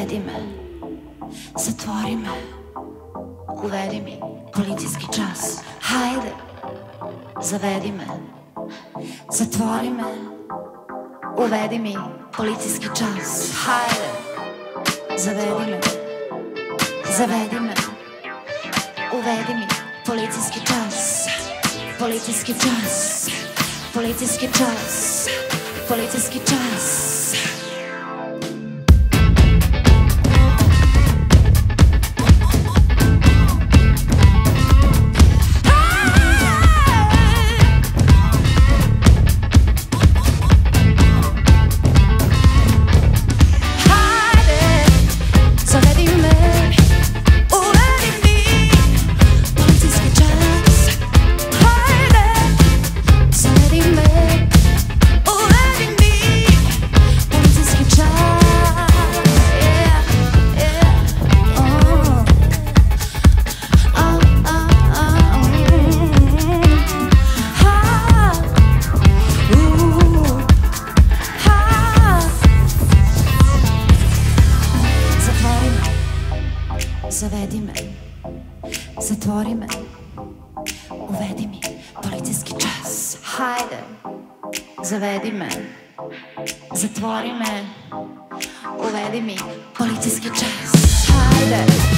Uvedi me, zatvori me, uvedi mi policijski čas, hajde, zavedi me, zatvori me, uvedi mi policijski čas, hajde, zavedi me, zavedi me, uvedi mi policijski čas, policijski čas, policijski čas, policijski čas. Zavedi me, zatvori me, uvedi mi policijski čas. Hajde, zavedi me, zatvori me, uvedi mi policijski čas. Hajde,